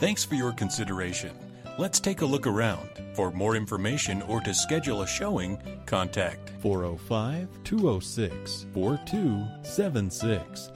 Thanks for your consideration. Let's take a look around. For more information or to schedule a showing, contact 405 206 4276